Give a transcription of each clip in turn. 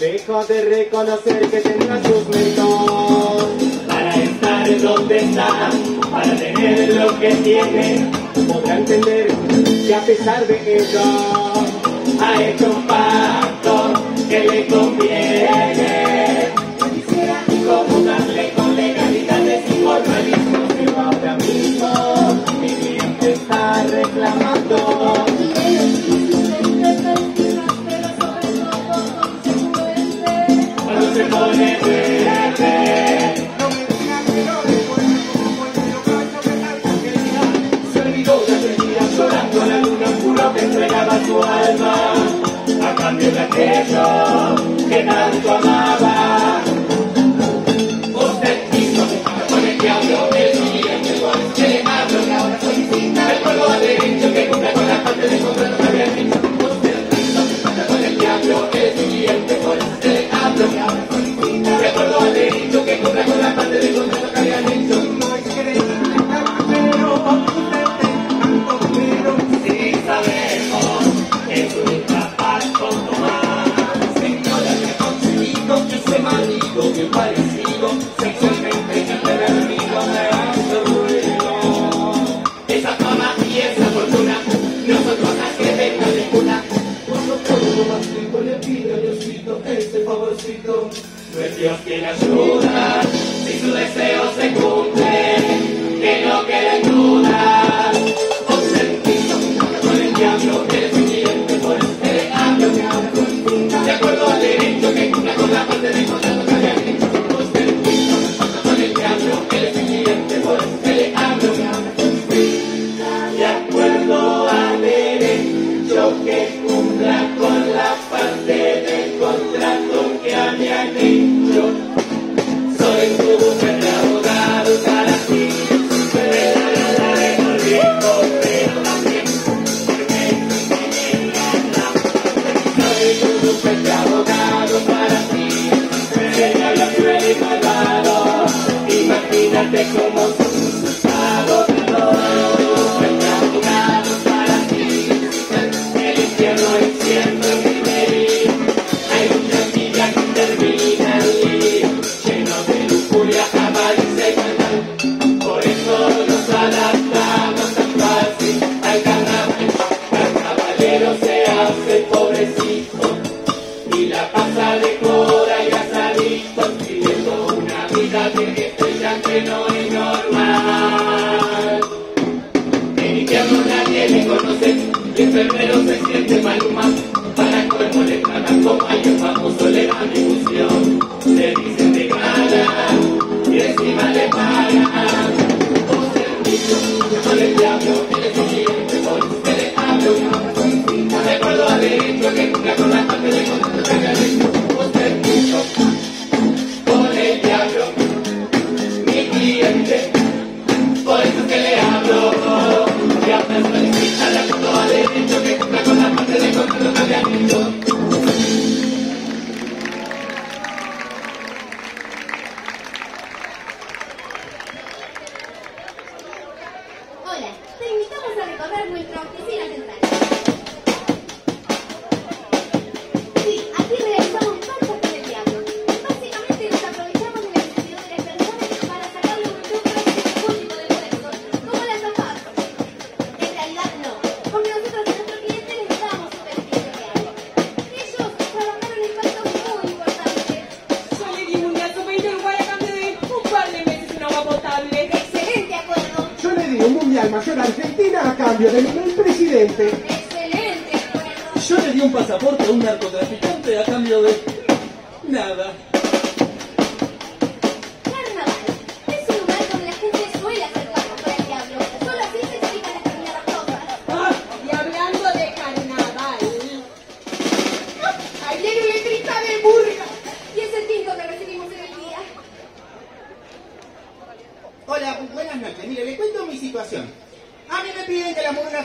Dejo de reconocer que tendrá sus méritos Para estar donde está, para tener lo que tiene Podrá entender que a pesar de ello Ha hecho un pacto que le conviene.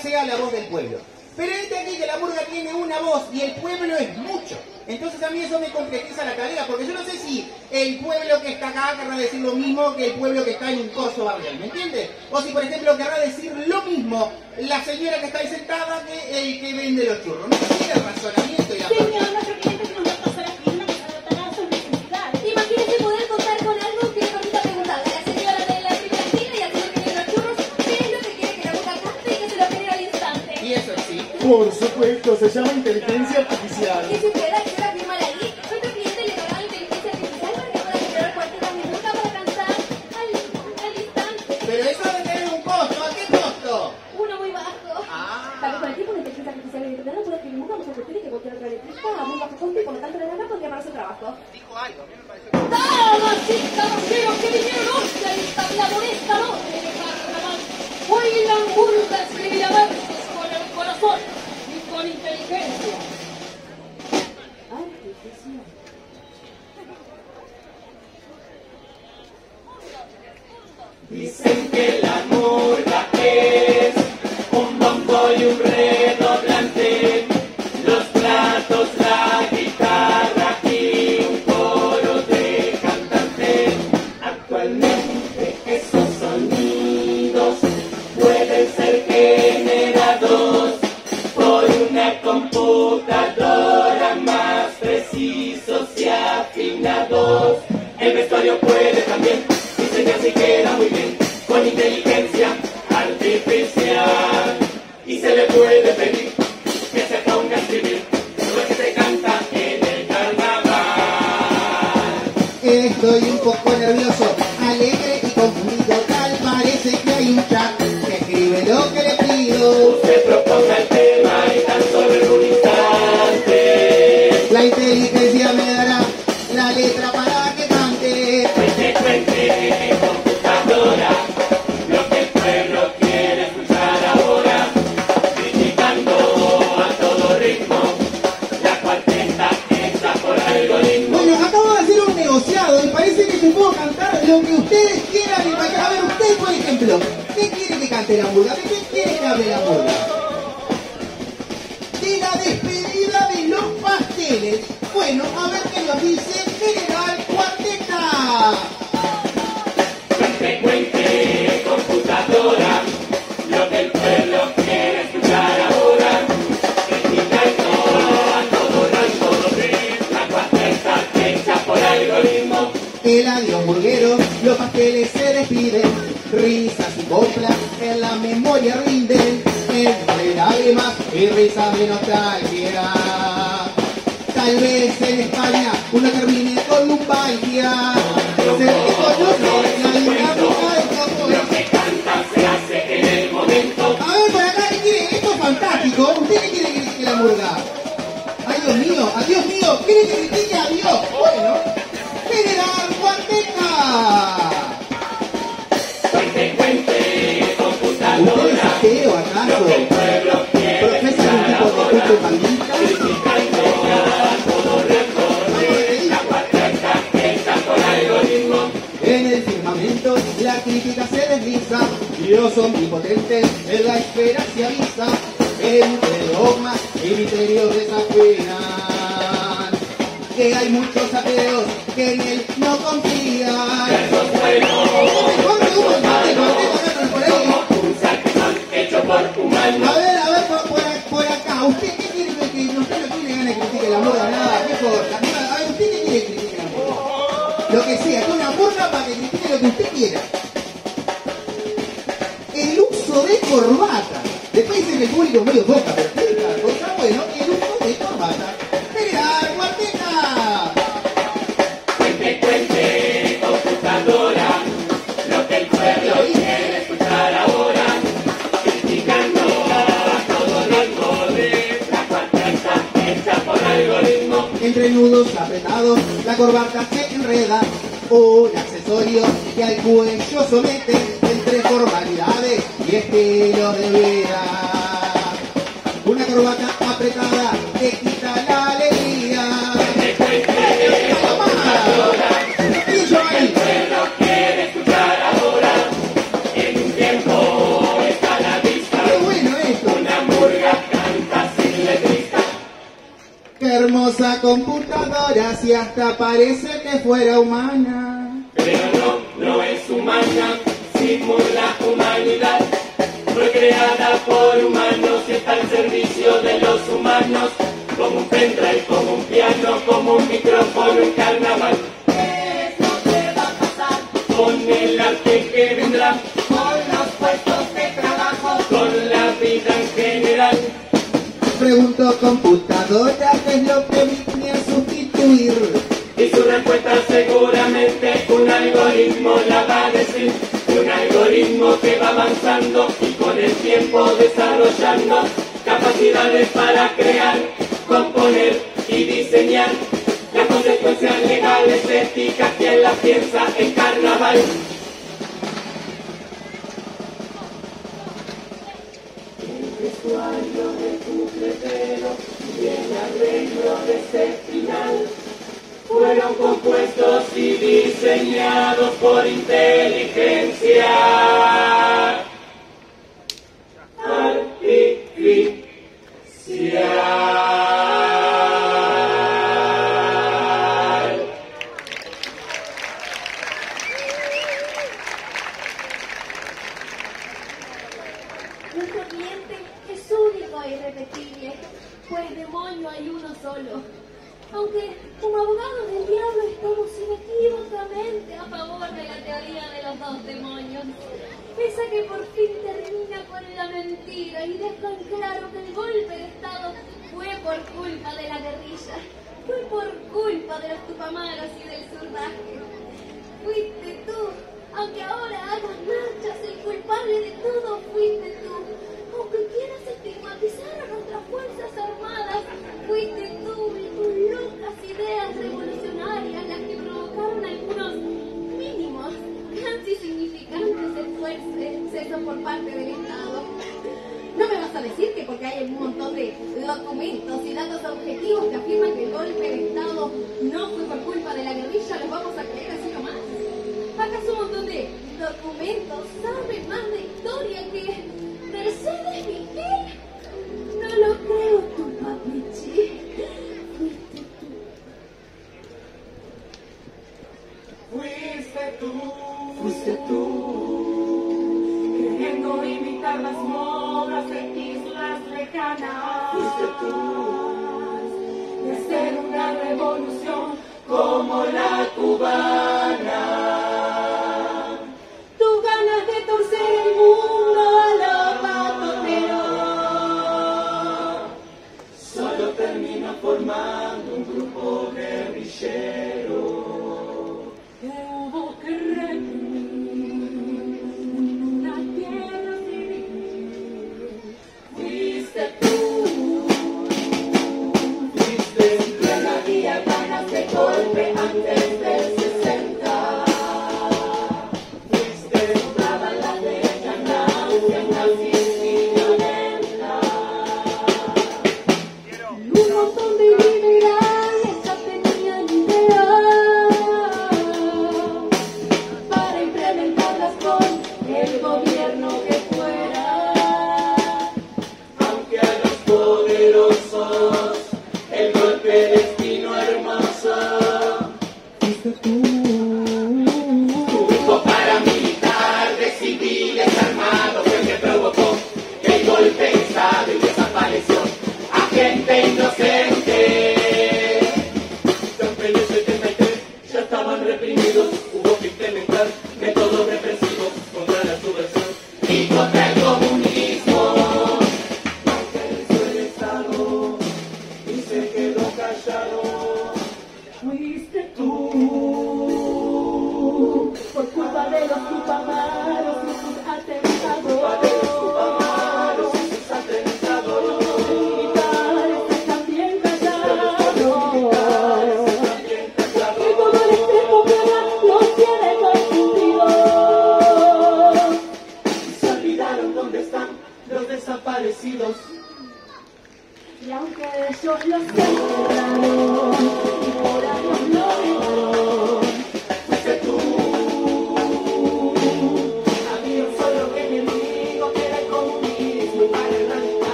sea la voz del pueblo. Pero este aquí que la murga tiene una voz y el pueblo es mucho. Entonces a mí eso me complejiza la tarea, porque yo no sé si el pueblo que está acá querrá decir lo mismo que el pueblo que está en un corso barrial, ¿me entiendes? O si, por ejemplo, querrá decir lo mismo la señora que está ahí sentada que el que vende los churros. No tiene razonamiento y. Por supuesto, se llama inteligencia artificial. Y si usted accede a firmar allí, nuestro cliente le dará inteligencia artificial para que pueda generar cualquier minuta para cantar al, al instante. Pero eso debe tener un costo. ¿A qué costo? Uno muy bajo. Ah. Tal vez con el tiempo la inteligencia artificial puede escribir más que cualquier otra letrista a muy bajo costo y por lo tanto la gana podría pagar su trabajo. Dijo algo, a mí me pareció. Damas y caballeros que vinieron hoy a esta esta noche de carnaval, hoy la escribirá versos con inteligencia. Dicen que Estoy un poco nervioso, la? De la despedida de los pasteles. Bueno, a ver qué nos dice General Cuarteta. Cuente, cuente, computadora, lo que el pueblo quiere escuchar ahora, criticando a todo rango, la cuarteta hecha por algoritmo. El adiós burguero, los pasteles se despiden, risas y coplas en la memoria y risas de nostalgia. Tal vez en España uno termine con lumbalgia, se Dios omnipotente en la esfera se avisa, entre dogmas y misterios desafían, que hay muchos ateos que en él no confían. ¿Cuánto hubo el mate, Cuarteta, por humanos. A ver, a ver, por, por, por acá, ¿usted qué quiere que, que usted no tiene ganas de critique la moda? Nada, mejor. A ver, ¿usted qué quiere que critique la moda? Lo que sea, que una burla para que critique lo que usted quiera. El uso de corbata. Después dicen que el público es medio boca, pero ¿qué es la cosa? Bueno, el uso de corbata. ¡General Cuarteta! Cuente, cuente, computadora, lo que el pueblo quiere escuchar ahora, criticando a todo rango de la cuarteta hecha por algoritmo. Entre nudos apretados, la corbata se enreda. Un accesorio que al cuello somete entre formalidades y estilos de vida. Una corbata apretada que quita la alegría. Y yo ahí. Qué bueno esto. Qué hermosa computadora, si hasta parece que fuera humana. Pero no, no es humana, simula humanidad. Fue creada por humanos y está al servicio de los humanos. Como un pendrive, como un piano, como un micrófono en carnaval. Eso te va a pasar Con el arte que vendrá, con los puestos de trabajo. con la vida en general. preguntó computadora qué es lo que vine a sustituir. Y su respuesta seguramente un algoritmo la va a decir. Un algoritmo que va avanzando y con el tiempo desarrollando capacidades para crear, componer y diseñar. Las consecuencias legales, éticas, quien las piensa en carnaval. El vestuario de tu el arreglo de final fueron compuestos y diseñados por inteligencia artificial. Nuestro cliente es único e irrepetible, pues demonio hay uno solo. Aunque como abogados del diablo estamos inequívocamente a favor de la teoría de los dos demonios. Esa que por fin termina con la mentira y deja claro que el golpe de Estado fue por culpa de la guerrilla, fue por culpa de los tupamaros y del surdaje. Fuiste tú, aunque ahora hagas marchas, el culpable de todo fuiste tú. Aunque quieras estigmatizar a nuestras fuerzas armadas, fuiste tú ideas revolucionarias las que provocaron algunos mínimos, casi significantes excesos por parte del Estado. No me vas a decir que porque hay un montón de documentos y datos objetivos que afirman que el golpe de Estado no fue por culpa de la guerrilla, los vamos a creer así nomás. ¿Acaso un montón de documentos saben más de historia que Mercedes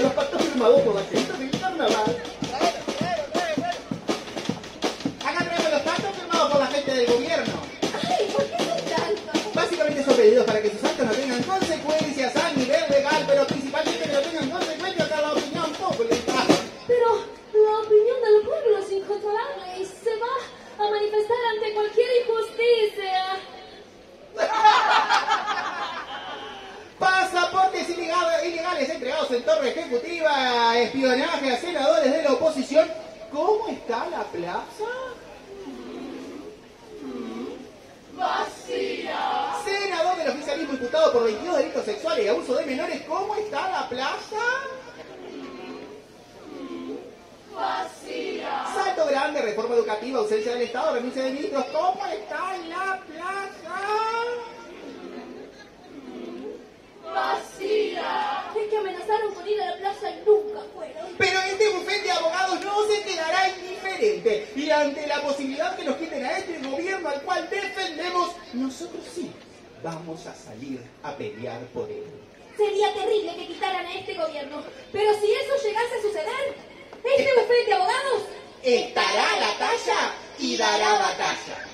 Los pactos firmados por la gente del carnaval. Los pactos firmados por la gente del gobierno. Ay, ¿por qué son tantos? Básicamente son pedidos para que sus actos no tengan consecuencias espionaje a senadores de la oposición. ¿Cómo está la plaza? Vacía. Senador del oficialismo imputado por 22 delitos sexuales y abuso de menores. ¿Cómo está la plaza? Vacía. Salto grande, reforma educativa, ausencia del Estado, renuncia de ministros. ¿Cómo está la plaza? Es que amenazaron con ir a la plaza y nunca este bufete de abogados no se quedará indiferente. Y ante la posibilidad que nos quiten a este gobierno al cual defendemos, nosotros sí vamos a salir a pelear por él. Sería terrible que quitaran a este gobierno. Pero si eso llegase a suceder, este bufete de abogados Estará a la talla y dará batalla.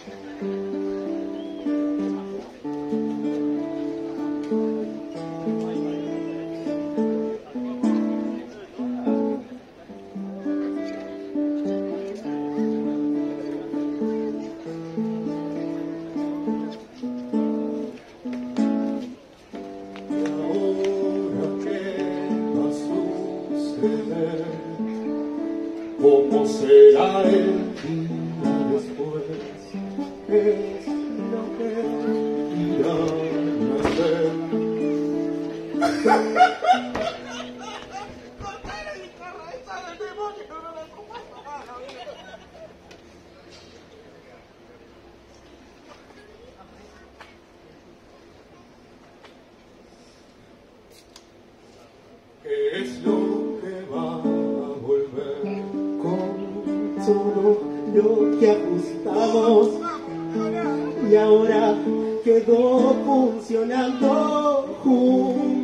Es lo que va a volver? Con todo lo que ajustamos y ahora quedó funcionando juntos